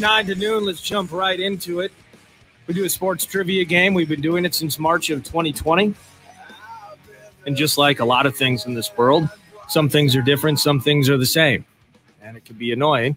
9 to noon. Let's jump right into it. We do a sports trivia game. We've been doing it since March of 2020. And just like a lot of things in this world, some things are different, some things are the same. And it can be annoying,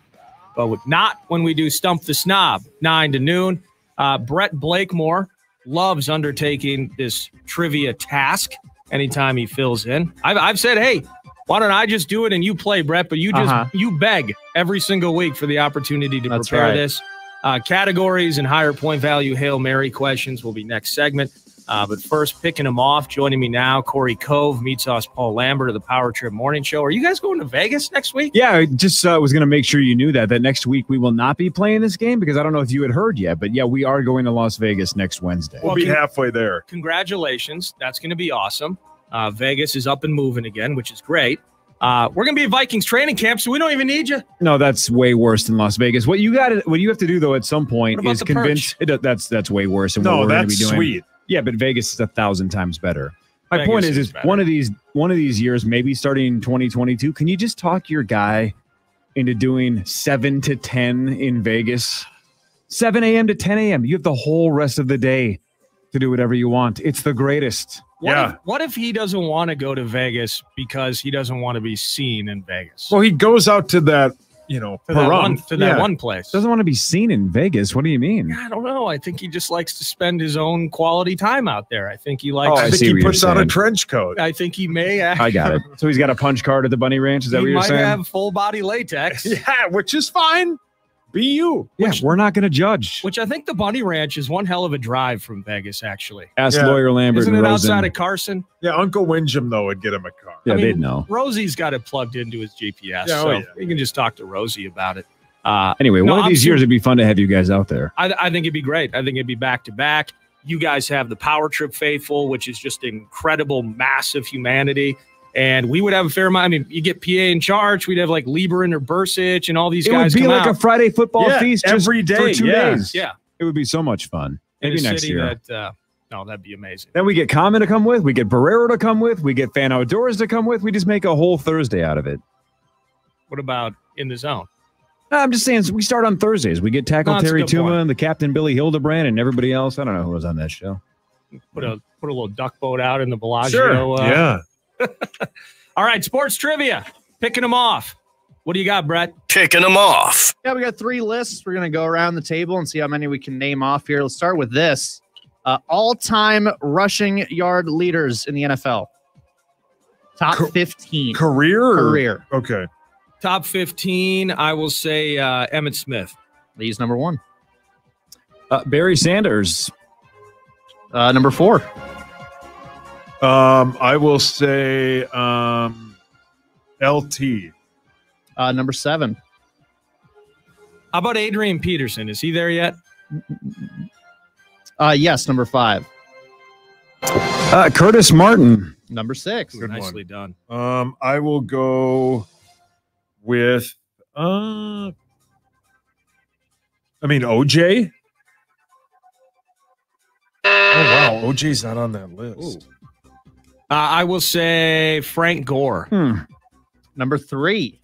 but not when we do Stump the Snob, 9 to noon. Uh, Brett Blakemore loves undertaking this trivia task anytime he fills in. I've, I've said, hey, why don't I just do it and you play, Brett? But you just Uh-huh. you beg every single week for the opportunity to That's prepare right. this. Uh, categories and higher point value Hail Mary questions will be next segment. Uh, but first, picking them off, joining me now, Cory Cove, Meatsauce, Paul Lambert of the Power Trip Morning Show. Are you guys going to Vegas next week? Yeah, I just uh, was going to make sure you knew that that next week we will not be playing this game because I don't know if you had heard yet, but yeah, we are going to Las Vegas next Wednesday. Well, We'll be can- halfway there. Congratulations. That's going to be awesome. Uh, Vegas is up and moving again, which is great. Uh, we're going to be at Vikings training camp, so we don't even need you. No, that's way worse than Las Vegas. What you got to what you have to do though at some point is convince it, that's that's way worse than what No, we're going to be that's doing. sweet. Yeah, but Vegas is a thousand times better. My Vegas point is, is is one of these one of these years, maybe starting in 2022, can you just talk your guy into doing seven to ten in Vegas? 7 a.m. to 10 a.m. You have the whole rest of the day to do whatever you want. It's the greatest. What Yeah. If, what if he doesn't want to go to Vegas because he doesn't want to be seen in Vegas? Well, he goes out to that, you know, to that, one, to that Yeah. one place. Doesn't want to be seen in Vegas. What do you mean? I don't know. I think he just likes to spend his own quality time out there. I think he likes. Oh, I I think he puts on a trench coat. I think he may. Act, I got it. So he's got a punch card at the Bunny Ranch. Is that what you're might saying? have full body latex, Yeah, which is fine. Be you. yeah, which- we're not going to judge. which I think the Bunny Ranch is one hell of a drive from Vegas. Actually, Ask Yeah. lawyer Lambert isn't it Rosen. outside of Carson? Yeah, Uncle Windjam though would get him a car. yeah, I mean, they'd know. Rosie's got it plugged into his GPS, Yeah, so oh, yeah. you can just talk to Rosie about it. Uh, Anyway, No, one of I'm these super- years it'd be fun to have you guys out there. I, I think it'd be great. I think it'd be back to back. You guys have the Power Trip Faithful, which is just incredible, massive humanity. And we would have a fair amount. I mean, you get PA in charge. We'd have like Lieberman or Bursich and all these guys. It would be come like a. Friday football Yeah, feast just every day, for two yeah. days. yeah, It would be so much fun. in Maybe a next city year. That, uh, no, that'd be amazing. Then we get Common to come with. We get Barreiro to come with. We get Fan Outdoors to come with. We just make a whole Thursday out of it. What about in the zone? No, I'm just saying, we start on Thursdays. We get Tackle No, Terry good Tuma point. and the Captain Billy Hildebrand and everybody else. I don't know who was on that show. Put a put a little duck boat out in the Bellagio. Sure. uh, yeah. All right, sports trivia. Picking them off. What do you got, Brett? Kicking them off. Yeah, we got three lists. We're gonna go around the table and see how many we can name off here. Let's start with this: uh, all-time rushing yard leaders in the NFL. Top Co- fifteen Career. Or? career. Okay. Top 15, I will say uh, Emmitt Smith. He's number one. Uh, Barry Sanders. Uh, number four. Um, I will say um, LT. Uh, number seven. How about Adrian Peterson? Is he there yet? Uh, yes, number five. Uh, Curtis Martin. Number six. Good one. Nicely done. Um, I will go with. Uh, I mean OJ. Oh wow, OJ's not on that list. Uh, I will say Frank Gore. Hmm. Number three.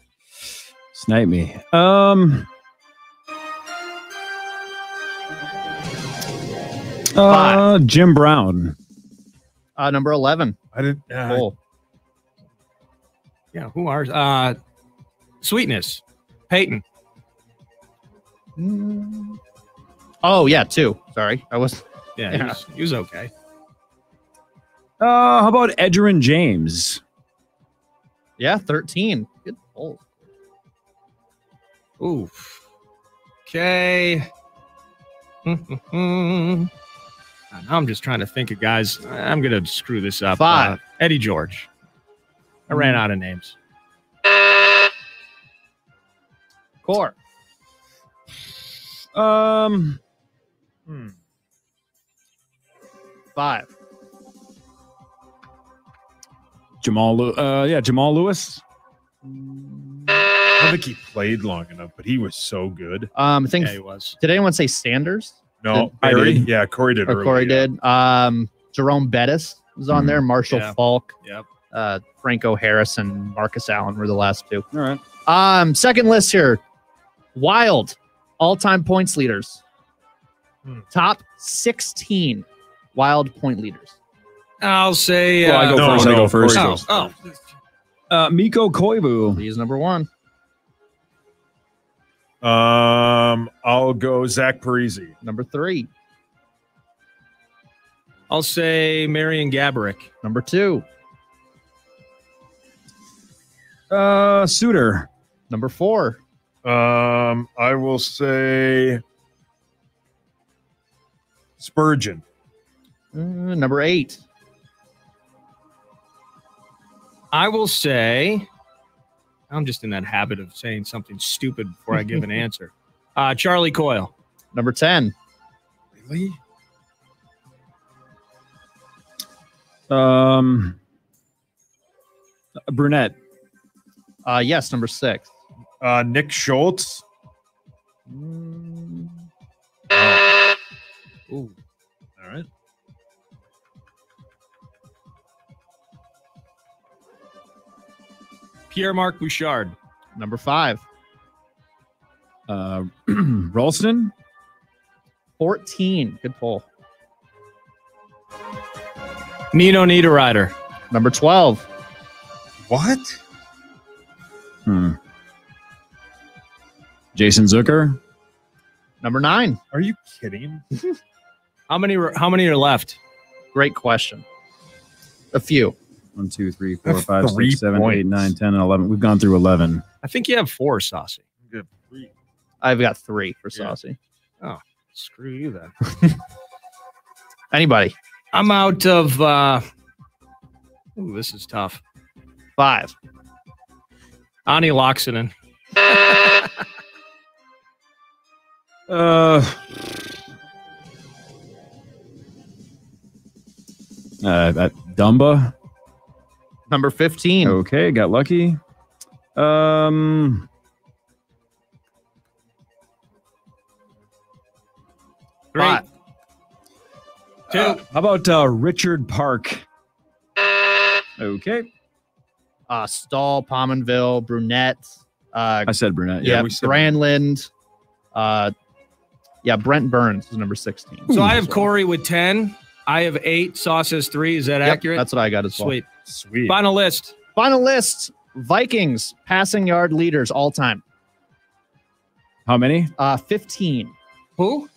Snipe me. Um. Uh, Jim Brown. Uh, number eleven. I didn't. Uh, Cole. Yeah, who are uh Sweetness. Payton. Oh yeah, two. Sorry, I was. Yeah, Yeah. He, was, he was okay. Uh, how about Edgerrin James? Yeah, thirteen. Good pull. Oof. Okay. now I'm just trying to think of guys. I'm gonna screw this up. Five. Uh, Eddie George. I ran out of names. Core. Um, hmm. Five. Jamal. Lew- Uh, yeah, Jamal Lewis. I don't think he played long enough, but he was so good. Um, I think. Yeah, he was. Did anyone say Sanders? No, I Barry. did. Yeah, Cory did. Or early, Cory yeah. did. Um, Jerome Bettis was on Mhm. there. Marshall Yeah. Faulk. Yep. Uh, Franco Harris and Marcus Allen were the last two. All right. Um, second list here. Wild. All time points leaders. Hmm. Top 16 wild point leaders. I'll say. Well, I uh, go No, first. I go first. Oh, oh. Uh, Mikko Koivu. He's number one. Um, I'll go Zach Parise. Number three. I'll say Marian Gaborik. Number two. Uh, Suter. Number four. Um, I will say Spurgeon. Uh, number eight. I will say. I'm just in that habit of saying something stupid before I give an answer. Uh, Charlie Coyle. Number 10. Really? Um, Brunette. Uh, yes, number six. Uh, Nick Schultz. Mm, Ooh. Pierre Marc Bouchard. number five. Uh, Rolston. 14. Good pull. Nino Niederreiter. Number 12. What? Hmm. Jason Zucker. Number nine. Are you kidding? How many? How many are left? Great question. A few. One, two, three, four, That's five, three six, seven, eight, points. nine, 10, and 11. We've gone through 11. I think you have four, Saucy. I've got three for Yeah. Saucy. Oh, screw you then. Anybody? I'm out of. uh Ooh, this is tough. Five. Antti Laaksonen. Uh, uh, that Dumba. Number 15. Okay, got lucky. Um, Three, Five. two. how about uh, Richard Park? Okay, Uh, Staal, Pominville, Brunette. Uh, I said Brunette. yeah, Yeah, we said- Brandland. Uh, yeah, Brent Burns is number 16. so I have Cory with ten. I have eight. Sauce has three. Is that Yep, accurate? That's what I got as well. Sweet. Sweet. Final list. Final list Vikings passing yard leaders all time. How many? Uh, 15. Who?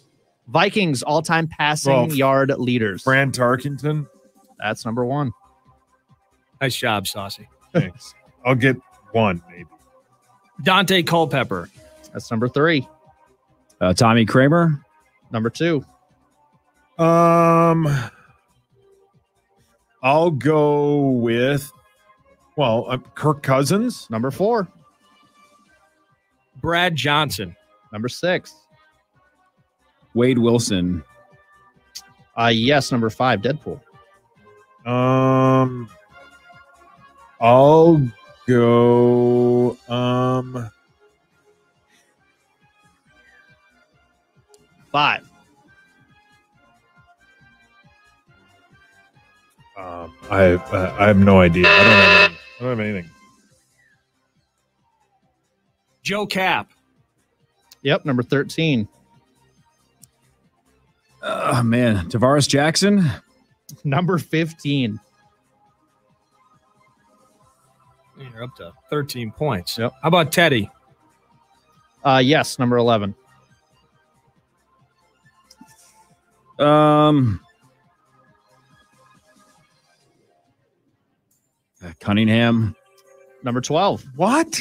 Vikings all time passing Well, yard leaders. Fran Tarkenton. That's number one. Nice job, Saucy. Thanks. I'll get one, maybe. Daunte Culpepper. That's number three. Uh, Tommy Kramer. Number two. Um, I'll go with, well, uh, Kirk Cousins. Number four. Brad Johnson. Number six. Wade Wilson. Uh, yes, number five. Deadpool. Um, I'll go. Um, Five. Um I uh, I have no idea. I don't have. Any, I don't have anything. Joe Kapp. Yep, number 13. Oh man, Tarvaris Jackson. Number 15. You're up to 13 points. Yep. How about Teddy? Uh, yes, number 11. Um, Cunningham. Number 12. What?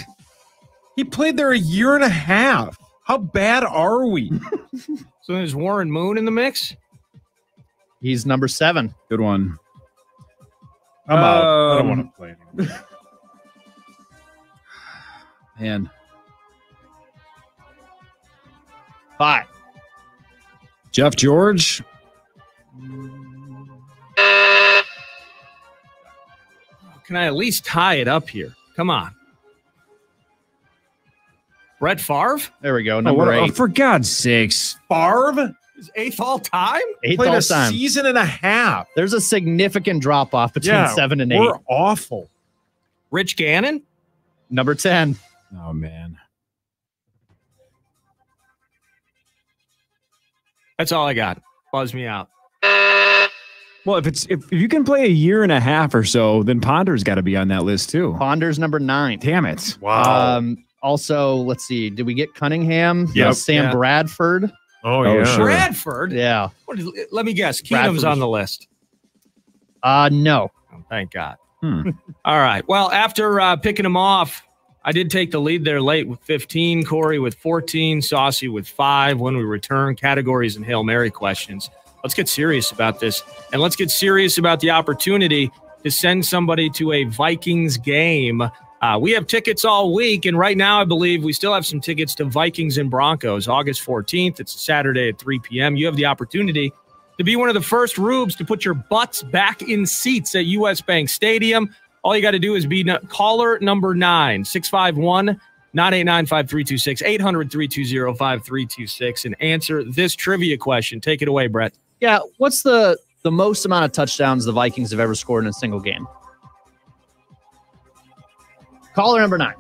He played there a year and a half. How bad are we? So there's Warren Moon in the mix. He's number seven. Good one. I'm out. I don't Um, want to play anymore. Man, Five. Jeff George. Can I at least tie it up here? Come on. Brett Favre There we go. Oh, Number what- oh, eight. for God's sakes. Favre is eighth all time. Eighth played all a time. season and a half. There's a significant drop off between Yeah, seven and eight. We're awful. Rich Gannon. Number 10. Oh man. That's all I got. Buzz me out. Well, if it's if, if you can play a year and a half or so, then Ponder's got to be on that list too. Ponder's number nine. Damn it! Wow. Um, also, let's see. Did we get Cunningham? Yep. Uh, Sam Yeah. Bradford. oh, oh, yeah. sure. Bradford. Yeah. What is, let me guess. Keenum's Bradford. on the list. Uh, no. Oh, thank God. Hmm. All right. Well, after uh, picking him off, I did take the lead there late with 15, Corey with 14, Saucy with five. When we return, categories and Hail Mary questions. Let's get serious about this. And let's get serious about the opportunity to send somebody to a Vikings game. Uh, we have tickets all week. And right now, I believe we still have some tickets to Vikings and Broncos, August 14th. It's Saturday at 3 p.m. You have the opportunity to be one of the first rubes to put your butts back in seats at US Bank Stadium. All you got to do is be n- caller number nine, 651 989 5326, 800 320 5326, and answer this trivia question. Take it away, Brett. Yeah. What's the the most amount of touchdowns the Vikings have ever scored in a single game? Caller number nine.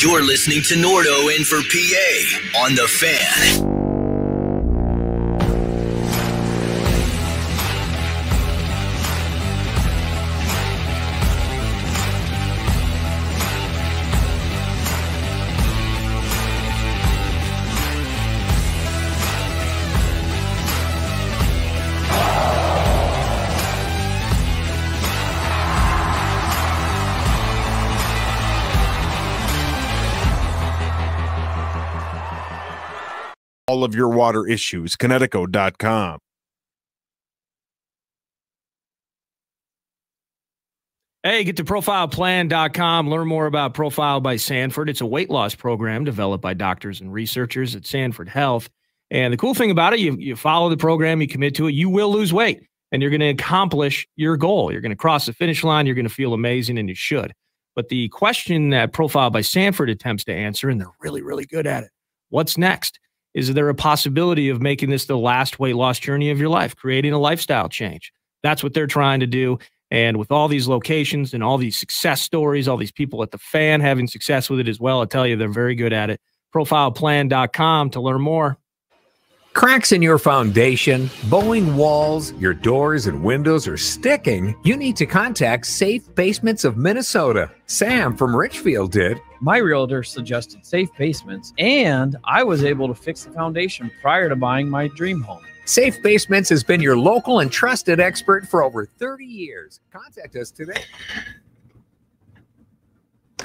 You're listening to Nordo in for PA on the fan. All of your water issues. Connecticut.com. Hey, get to profileplan.com. Learn more about Profile by Sanford. It's a weight loss program developed by doctors and researchers at Sanford Health. And the cool thing about it, you, you follow the program, you commit to it, you will lose weight and you're going to accomplish your goal. You're going to cross the finish line. You're going to feel amazing, and you should. But the question that Profile by Sanford attempts to answer, and they're really, really good at it what's next? Is there a possibility of making this the last weight loss journey of your life, creating a lifestyle change? That's what they're trying to do. And with all these locations and all these success stories, all these people at the fan having success with it as well, I tell you, they're very good at it. Profileplan.com to learn more. Cracks in your foundation, bowing walls, your doors and windows are sticking. You need to contact Safe Basements of Minnesota. Sam from Richfield did. my realtor suggested safe basements, and I was able to fix the foundation prior to buying my dream home. Safe Basements has been your local and trusted expert for over 30 years. Contact us today.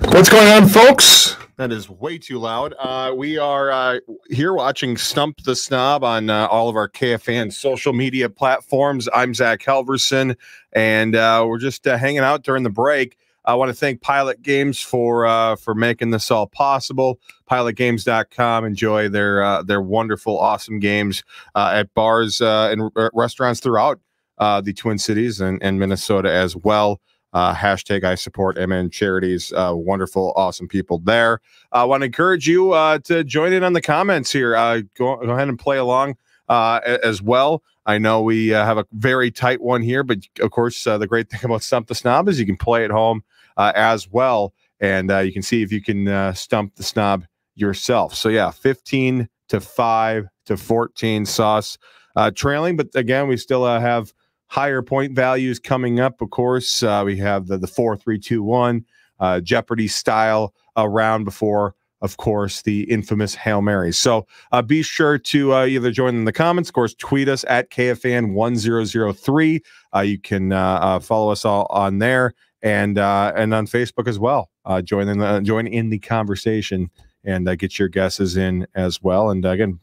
What's going on, folks? That is way too loud. Uh, we are uh, here watching Stump the Snob on uh, all of our KFAN social media platforms. I'm Zach Helverson, and uh, we're just uh, hanging out during the break. I want to thank Pilot Games for uh, for making this all possible. PilotGames.com. Enjoy their their wonderful, awesome games at bars and restaurants throughout the Twin Cities and, and Minnesota as well. Uh, hashtag I support MN Charities. Uh, wonderful, awesome people there. I want to encourage you uh, to join in on the comments here. Uh, go, go ahead and play along uh, as well. I know we uh, have a very tight one here, but of course, uh, the great thing about Stump the Snob is you can play at home uh, as well. And uh, you can see if you can uh, stump the snob yourself. So, yeah, 15 to 5 to 14 sauce uh, trailing. But again, we still uh, have higher point values coming up. Of course, uh, we have the, the 4 3 2 1 uh, Jeopardy style round before, of course, the infamous Hail Marys. So uh, be sure to uh, either join in the comments, of course, tweet us at KFAN1003. Uh, you can uh, follow us all on there and and on Facebook as well. Join in the join in the conversation and get your guesses in as well. And again,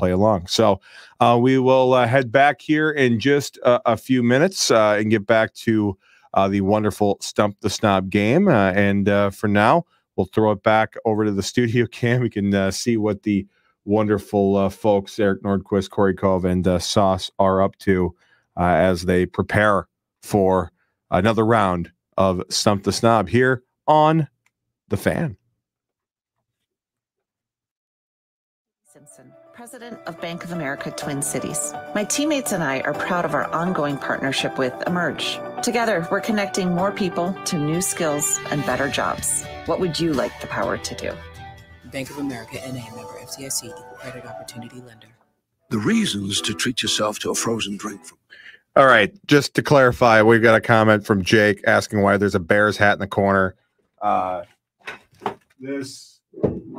play along. So uh, we will uh, head back here in just a, a few minutes uh, and get back to uh, the wonderful Stump the Snob game. Uh, and for now, we'll throw it back over to the studio cam. We can see what the wonderful folks, Eric Nordquist, Cory Cove, and Sauce are up to as they prepare for another round of Stump the Snob here on The Fan. President of Bank of America Twin Cities. My teammates and I are proud of our ongoing partnership with Emerge. Together, we're connecting more people to new skills and better jobs. What would you like the power to do? Bank of America NA member FDIC equal credit opportunity lender. The reasons to treat yourself to a frozen drink from All right, just to clarify, we've got a comment from Jake asking why there's a Bears hat in the corner. Uh, this,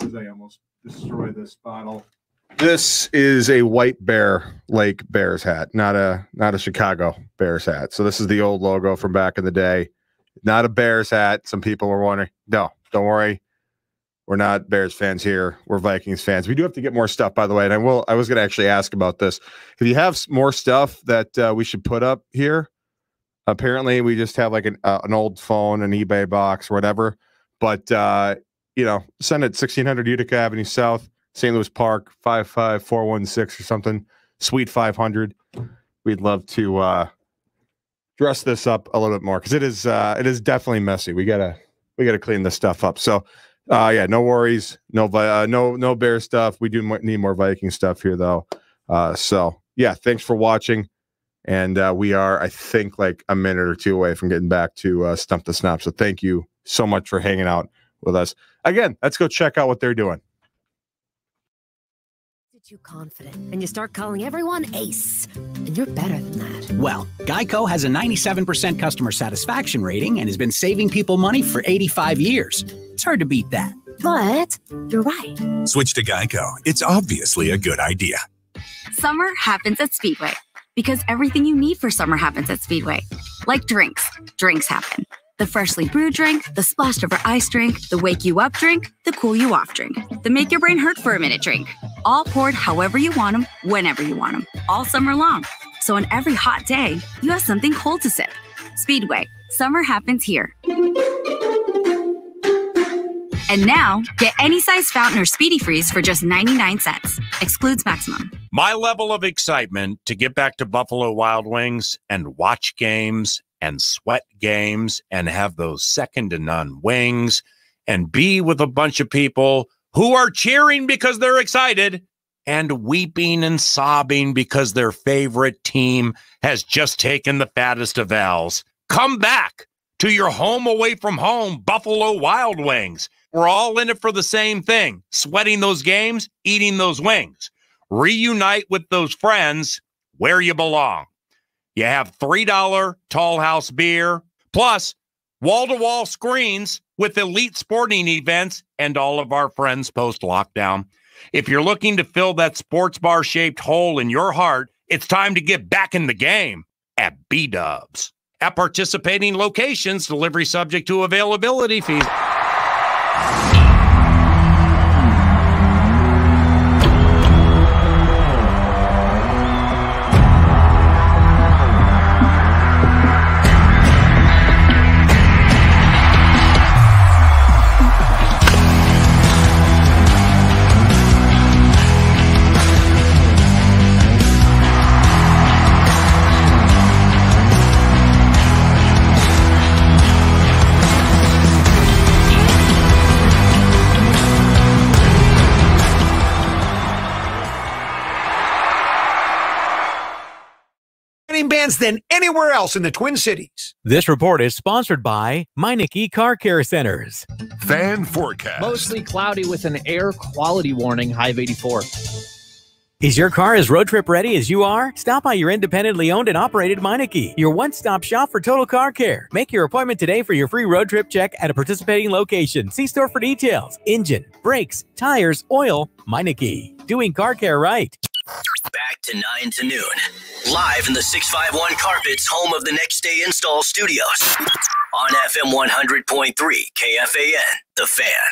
as I almost destroy this bottle. This is a white bear lake Bears hat, not a not a Chicago Bears hat. So this is the old logo from back in the day. Not a Bears hat. Some people were wondering. No, don't worry. We're not Bears fans here. We're Vikings fans. We do have to get more stuff, by the way. And I will. I was going to actually ask about this. If you have more stuff that uh, we should put up here, apparently we just have like an uh, an old phone, an eBay box, whatever. But uh, you know, send it 1600 Utica Avenue South, St. Louis Park, 55416 or something, Suite 500. We'd love to uh, dress this up a little bit more because it is uh, it is definitely messy. We gotta we gotta clean this stuff up. So uh, yeah, no worries, no uh, no no bear stuff. We do need more Viking stuff here though. Uh, so yeah, thanks for watching. And uh, we are, I think, like a minute or two away from getting back to uh, Stump the Snob. So thank you so much for hanging out with us. Again, let's go check out what they're doing. Too confident and you start calling everyone ace. And you're better than that. Well, Geico has a 97% customer satisfaction rating and has been saving people money for 85 years. It's hard to beat that. But you're right. Switch to Geico. It's obviously a good idea. Summer happens at Speedway because everything you need for summer happens at Speedway. Like drinks, drinks happen. The freshly brewed drink, the splashed over ice drink, the wake you up drink, the cool you off drink, the make your brain hurt for a minute drink. All poured however you want them, whenever you want them, all summer long. So on every hot day, you have something cold to sip. Speedway, summer happens here. And now, get any size fountain or speedy freeze for just 99 cents. Excludes maximum. My level of excitement to get back to Buffalo Wild Wings and watch games and sweat games and have those second to none wings and be with a bunch of people who are cheering because they're excited and weeping and sobbing because their favorite team has just taken the fattest of L's. Come back to your home away from home, Buffalo Wild Wings. We're all in it for the same thing sweating those games, eating those wings. Reunite with those friends where you belong. You have $3 tall house beer, plus wall to wall screens with elite sporting events and all of our friends post lockdown. If you're looking to fill that sports bar shaped hole in your heart, it's time to get back in the game at B Dubs. At participating locations, delivery subject to availability fees. Wedding bands than anywhere else in the Twin Cities. This report is sponsored by Meineke Car Care Centers. Fan forecast. Mostly cloudy with an air quality warning, high of 84. Is your car as road trip ready as you are? Stop by your independently owned and operated Meineke, your one stop shop for total car care. Make your appointment today for your free road trip check at a participating location. See store for details. Engine, brakes, tires, oil, Meineke. Doing car care right. Back to 9 to noon. Live in the 651 Carpets, home of the next day install studios. On FM 100.3 KFAN, The Fan.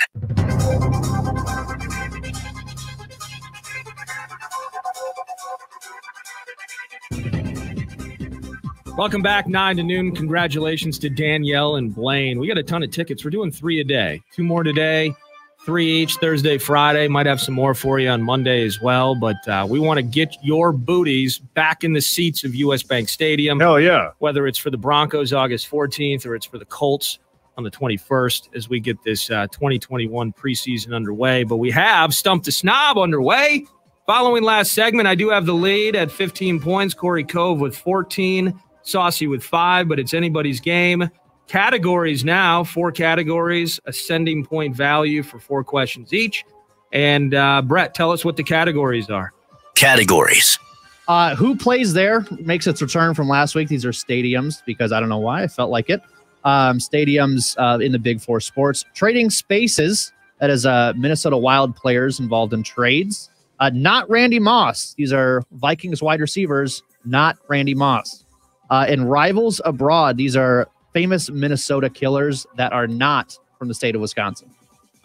Welcome back, 9 to noon. Congratulations to Danielle and Blaine. We got a ton of tickets. We're doing three a day. Two more today, three each Thursday, Friday. Might have some more for you on Monday as well. But uh, we want to get your booties back in the seats of US Bank Stadium. Hell yeah. Whether it's for the Broncos August 14th or it's for the Colts on the 21st as we get this uh, 2021 preseason underway. But we have Stump the Snob underway. Following last segment, I do have the lead at 15 points. Cory Cove with 14, Saucy with five, but it's anybody's game. Categories now, four categories, ascending point value for four questions each. And uh, Brett, tell us what the categories are. Categories. Uh, who plays there makes its return from last week. These are stadiums because I don't know why I felt like it. Um, stadiums uh, in the Big Four sports. Trading spaces. That is uh, Minnesota Wild players involved in trades. Uh, not Randy Moss. These are Vikings wide receivers, not Randy Moss. Uh, and rivals abroad. These are famous Minnesota killers that are not from the state of Wisconsin.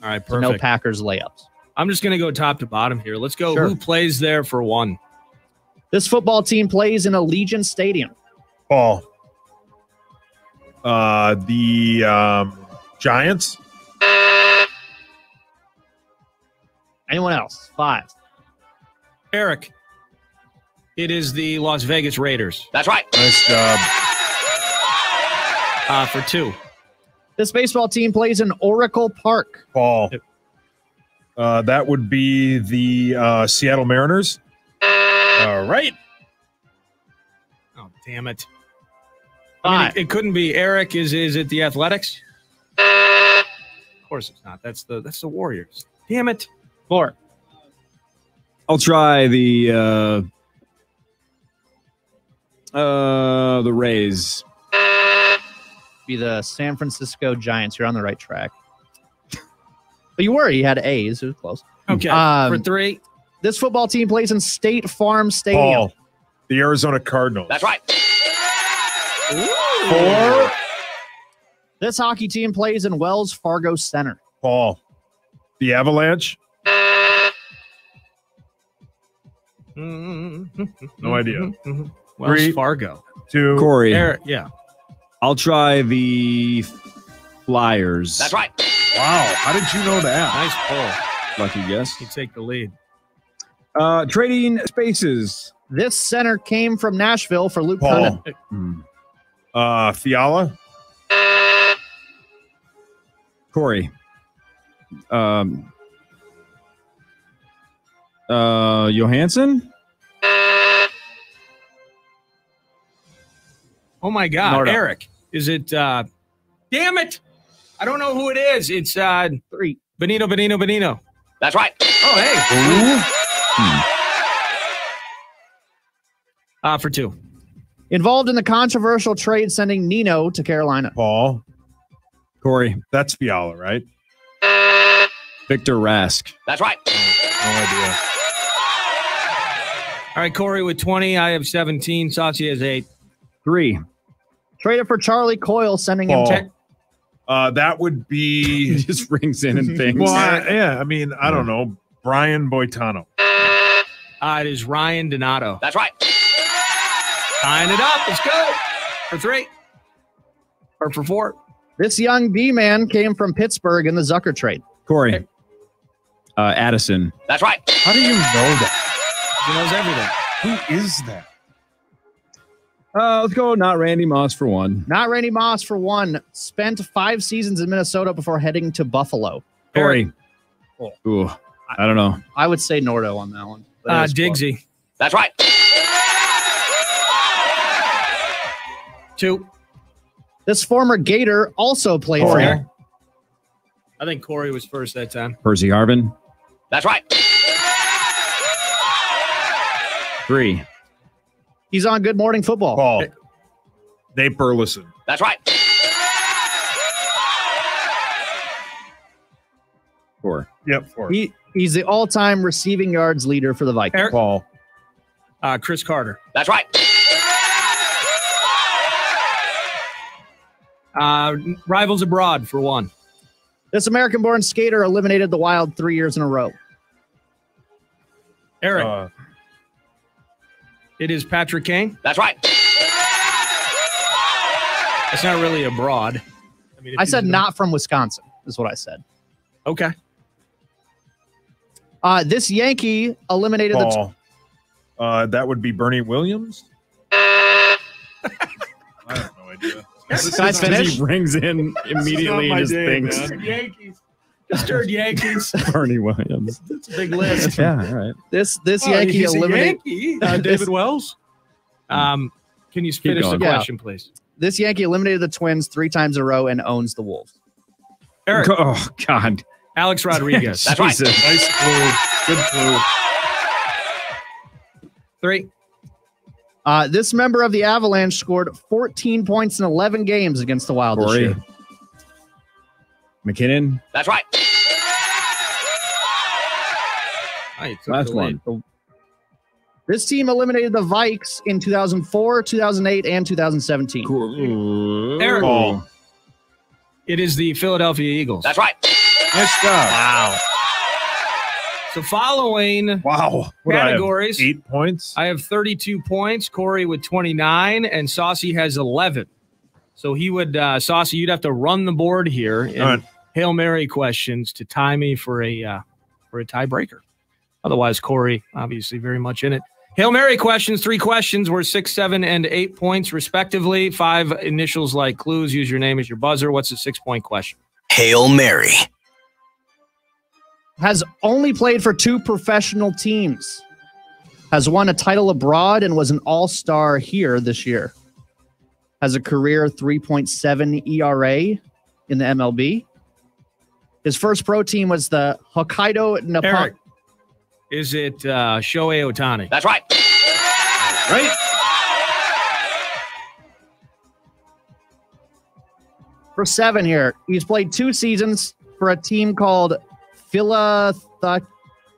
All right, So no. Packers layups. I'm just going to go top to bottom here. Let's go. Sure. Who plays there for one? This football team plays in Allegiant Stadium. Paul. Uh, the um, Giants. Anyone else? Five. Eric. It is the Las Vegas Raiders. That's right. Nice job. Uh, for two. This baseball team plays in Oracle Park. Paul. Uh, that would be the uh, Seattle Mariners. All right. Oh, damn it. I mean, it, it couldn't be Eric. Is is it the Athletics? Of course it's not. That's the that's the Warriors. Damn it. Four. I'll try the uh, uh, the Rays. Be the San Francisco Giants. You're on the right track. But you were. You had A's. It was close. Okay. Um, for three. This football team plays in State Farm Stadium. Paul. The Arizona Cardinals. That's right. Four. This hockey team plays in Wells Fargo Center. Paul. The Avalanche. No idea. Wells Three. Fargo. Two. Cory. Eric, yeah. I'll try the Flyers. That's right. Wow. How did you know that? Nice pull. Lucky guess. You take the lead. Uh, trading spaces. This center came from Nashville for Luke Cunningham. Paul. Hmm. Uh, Fiala. Cory. Um, uh, Johansson. Oh my God, Nordo. Eric. Is it? uh Damn it! I don't know who it is. It's uh Three. Bonino, Bonino, Bonino. That's right. Oh hey. Uh for two. Involved in the controversial trade sending Nino to Carolina. Paul. Cory. That's Fiala, right? Victor Rask. That's right. No idea. All right, Cory with 20. I have 17. Saucy has eight. Three. Traded for Charlie Coyle, sending him Paul. to Uh, that would He be. just rings in and things. well, I- yeah. I mean, I don't know. Brian Boitano. Uh, it is Ryan Donato. That's right. Tying it up. Let's go. For three. Or for four. This young B man came from Pittsburgh in the Zucker trade. Cory. Uh, Addison. That's right. How do you know that? He knows everything. Who is that? Uh, let's go. Not Randy Moss for one. Not Randy Moss for one. Spent five seasons in Minnesota before heading to Buffalo. Cory. Ooh, I don't know. I would say Nordo on that one. but Uh is close. That's right. Two. This former Gator also played for Cory. him. I think Cory was first that time. Percy Harvin. That's right. Three. He's on Good Morning Football. Paul. Nate Burleson. That's right. Four. Yep. Four. He he's the all-time receiving yards leader for the Vikings. Eric. Paul. Uh Cris Carter. That's right. Uh rivals abroad for one. This American-born skater eliminated the Wild three years in a row. Eric. Uh, it is Patrick Kane. That's right. It's not really abroad. I mean, I said in- not from Wisconsin. Is what I said. Okay. Uh, this Yankee eliminated the. Paul. Uh, that would be Bernie Williams. I have no idea. Can I finish? He rings in immediately and my just thinks. Yankees. Stirred Yankees. Bernie Williams. That's a big list. yeah, all right. This this Oh, Yankee he's a eliminated Yankee. Uh, David Wells. Um, can you finish the going. Yeah. question, please? This Yankee eliminated the Twins three times in a row and owns the Wolves. Eric. Oh God. Alex Rodriguez. That's right. Nice clue. Good clue. Three. Uh, this member of the Avalanche scored 14 points in 11 games against the Wild this year. MacKinnon. That's right. Nice. Last one. This team eliminated the Vikes in 2004, 2008, and 2017. Cool. Eric. It is the Philadelphia Eagles. That's right. Nice job. Wow. So following Wow. What do I have? categories, Eight points. I have 32 points. Cory with 29, and Saucy has 11. So he would, uh, Saucy, you'd have to run the board here and All right. Hail mary questions to tie me for a uh, for a tiebreaker. Otherwise, Cory obviously very much in it. Hail Mary questions, three questions were six, seven, and eight points, respectively. Five initials like clues. Use your name as your buzzer. What's the six point question? Hail Mary. Has only played for two professional teams. Has won a title abroad and was an all star here this year. Has a career 3.7 ERA in the MLB. His first pro team was the Hokkaido Nippon. Eric, is it uh, Shohei Ohtani? That's right. Right? for seven here. He's played two seasons for a team called Philatha.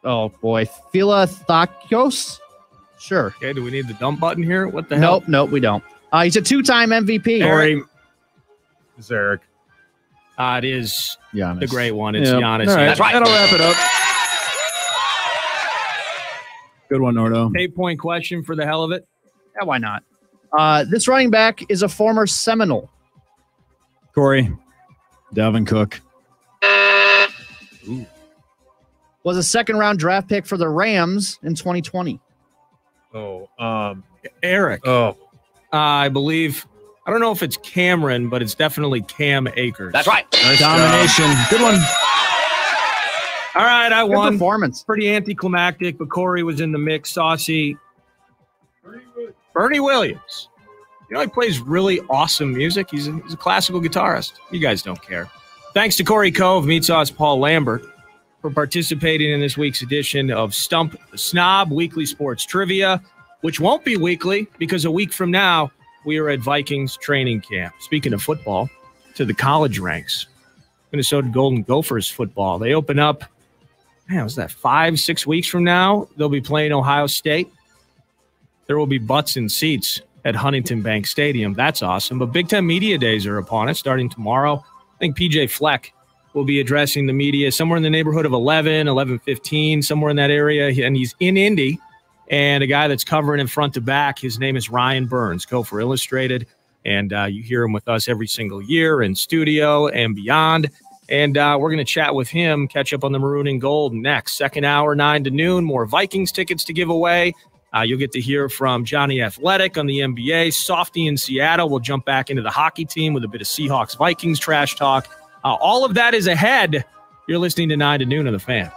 Oh boy, Philathakios. Sure. Okay, do we need the dump button here? What the hell? Nope, nope, we don't. Uh, he's a two-time MVP. Cory. It's Eric. Uh, it is Giannis. the great one. It's Yep. Giannis. All right. That's right. That'll wrap it up. Good one, Nordo. Eight point question for the hell of it. Yeah, why not? Uh, this running back is a former Seminole. Cory. Dalvin Cook. Was a second-round draft pick for the Rams in 2020. Oh, um, Eric. oh, Uh, I believe. I don't know if it's Cameron, but it's definitely Cam Akers. That's right. nice job. Domination. Good one. All right, I Good won. performance. Pretty anticlimactic, but Cory was in the mix. Saucy. Bernie Williams. You know, he plays really awesome music. He's a, he's a classical guitarist. You guys don't care. Thanks to Cory Cove, Meat Sauce Paul Lambert, for participating in this week's edition of Stump the Snob Weekly Sports Trivia, which won't be weekly because a week from now, we are at Vikings training camp. Speaking of football, to the college ranks. Minnesota Golden Gophers football. They open up, man, was that five, six weeks from now? They'll be playing Ohio State. There will be butts in seats at Huntington Bank Stadium. That's awesome. But Big Ten Media Days are upon us starting tomorrow. I think PJ Fleck will be addressing the media somewhere in the neighborhood of 11, 11:15, somewhere in that area. And he's in Indy. And a guy that's covering in front to back, his name is Ryan Burns, Gopher Illustrated. And uh, you hear him with us every single year in studio and beyond. And uh, we're going to chat with him, catch up on the maroon and gold next. Second hour, 9 to noon. More Vikings tickets to give away. Uh, you'll get to hear from Johnny Athletic on the NBA. Softy in Seattle. We'll jump back into the hockey team with a bit of Seahawks Vikings trash talk. Uh, all of that is ahead. You're listening to 9 to noon of the fan.